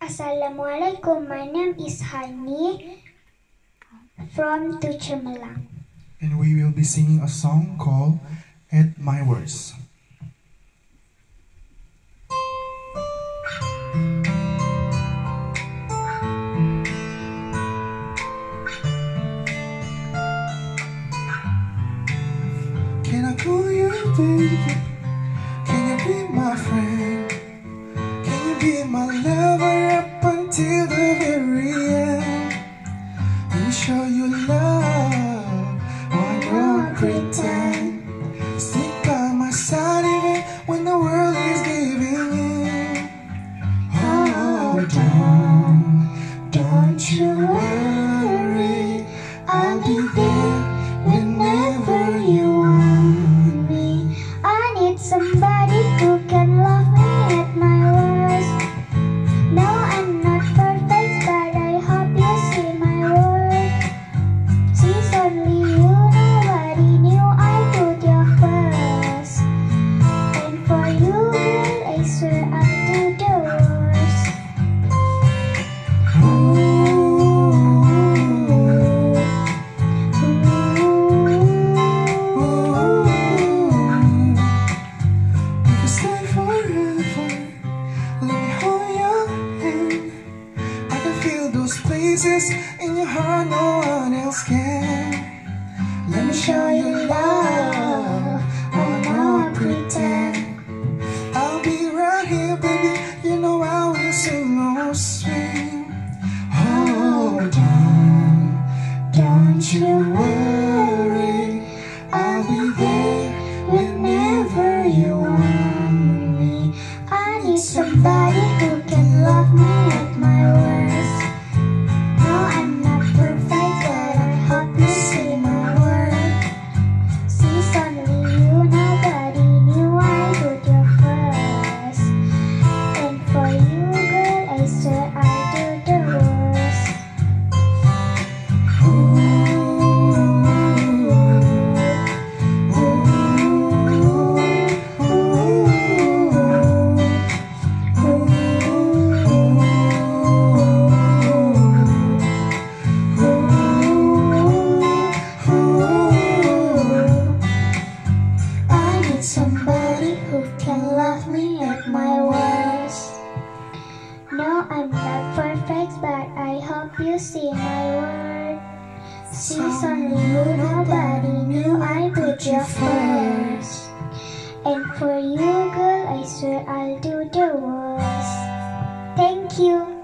Assalamualaikum. My name is Hani from Tuchemalang. And we will be singing a song called At My Worst. Can I call you baby? Can you be my friend? Don't, don't you worry. I'll be there those places in your heart no one else can. Let me show you love. Oh, no, pretend. I'll be right here, baby. You know I will sing or swing. Oh, don't, don't you worry. I'll be there whenever not perfect, but I hope you see my worth. Since only you, nobody knew I put you first. And for you, girl, I swear I'll do the worst. Thank you.